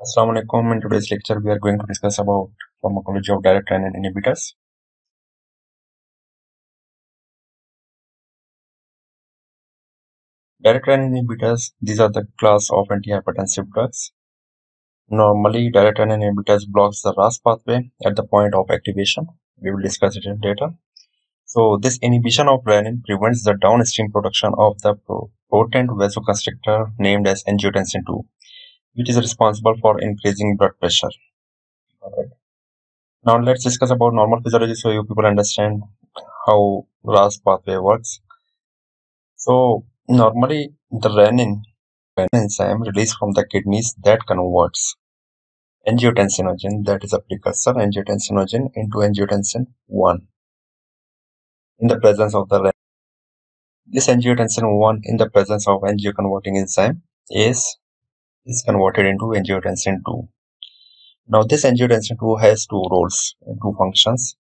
Assalamu alaikum. In today's lecture, we are going to discuss about pharmacology of direct renin inhibitors. Direct renin inhibitors, these are the class of antihypertensive drugs. Normally, direct renin inhibitors blocks the RAS pathway at the point of activation. We will discuss it in later. So, this inhibition of renin prevents the downstream production of the potent vasoconstrictor named as angiotensin II which is responsible for increasing blood pressure. Now let's discuss about normal physiology so you people understand how RAS pathway works. So normally the renin, renin enzyme released from the kidneys that converts angiotensinogen that is a precursor angiotensinogen into angiotensin 1 in the presence of the renin. This angiotensin 1 in the presence of angioconverting enzyme is is converted into angiotensin II. Now this angiotensin II has two roles two functions.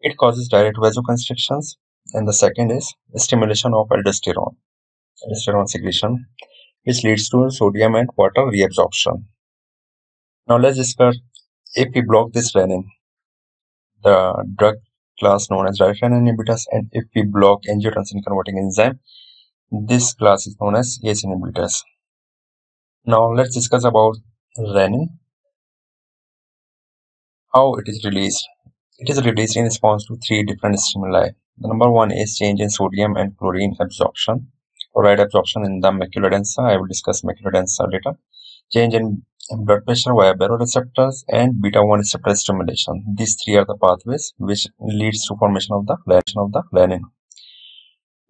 It causes direct vasoconstrictions and the second is stimulation of aldosterone, aldosterone secretion which leads to sodium and water reabsorption. Now let's discuss if we block this renin, the drug class known as direct renin inhibitors and if we block angiotensin converting enzyme, this class is known as ACE inhibitors. Now let's discuss about renin. How it is released. It is released in response to three different stimuli. The number one is change in sodium and chlorine absorption. Chloride absorption in the macula densa. I will discuss macula densa later. Change in blood pressure via baroreceptors and beta 1 receptor stimulation. These three are the pathways which leads to formation of the of the renin.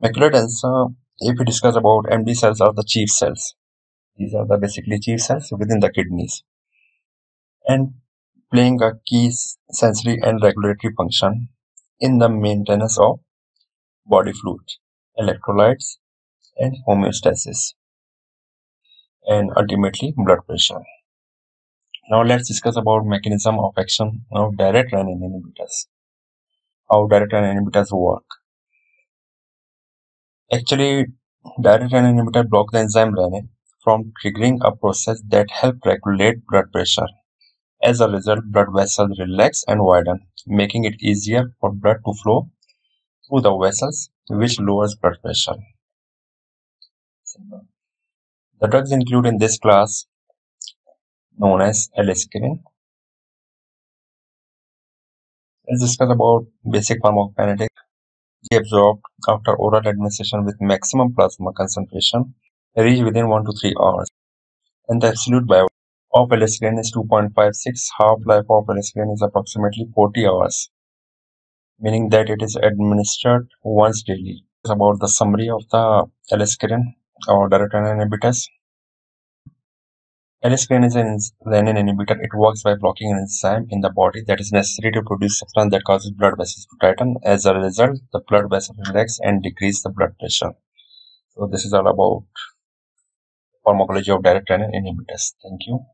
Macula densa, if we discuss about MD cells are the chief cells these are the basically chief cells within the kidneys and playing a key sensory and regulatory function in the maintenance of body fluid, electrolytes, and homeostasis, and ultimately blood pressure. Now let's discuss about mechanism of action of direct renin inhibitors. How direct renin inhibitors work. Actually, direct renin inhibitor block the enzyme renin from triggering a process that helps regulate blood pressure. As a result, blood vessels relax and widen, making it easier for blood to flow through the vessels, which lowers blood pressure. The drugs include in this class known as aliskiren. Let's discuss about basic pharmacokinetic. Absorbed after oral administration with maximum plasma concentration reach within 1 to 3 hours, and the absolute bioavailability of aliskiren is 2.56. Half-life of aliskiren is approximately 40 hours, meaning that it is administered once daily. It's about the summary of the aliskiren or direct renin inhibitors. Aliskiren is an renin inhibitor. It works by blocking an enzyme in the body that is necessary to produce substance that causes blood vessels to tighten. As a result, the blood vessels relax and decrease the blood pressure. So this is all about pharmacology of direct renin inhibitors. Thank you.